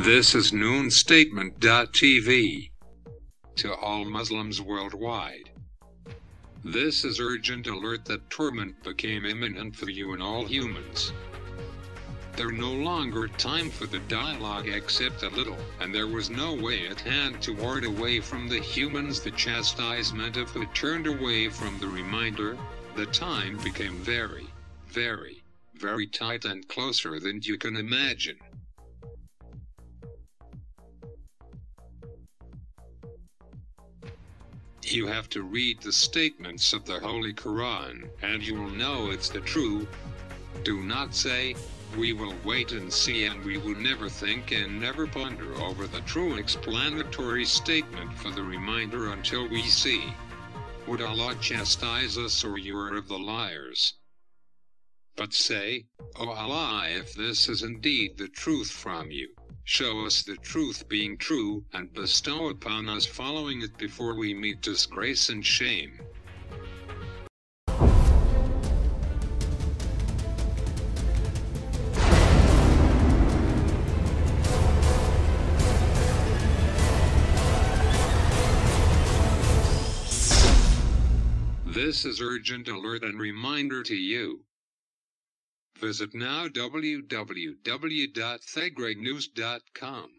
This is noonstatement.tv. To all Muslims worldwide. This is urgent alert that torment became imminent for you and all humans. There no longer time for the dialogue except a little, and there was no way at hand to ward away from the humans the chastisement of who turned away from the reminder. The time became very, very, very tight and closer than you can imagine. You have to read the statements of the Holy Quran, and you will know it's the true. Do not say, we will wait and see and we will never think and never ponder over the true explanatory statement for the reminder until we see. Would Allah chastise us or you are of the liars? But say, O Allah, if this is indeed the truth from you, show us the truth being true, and bestow upon us following it before we meet disgrace and shame. This is urgent alert and reminder to you. Visit now www.the-greatnews.com.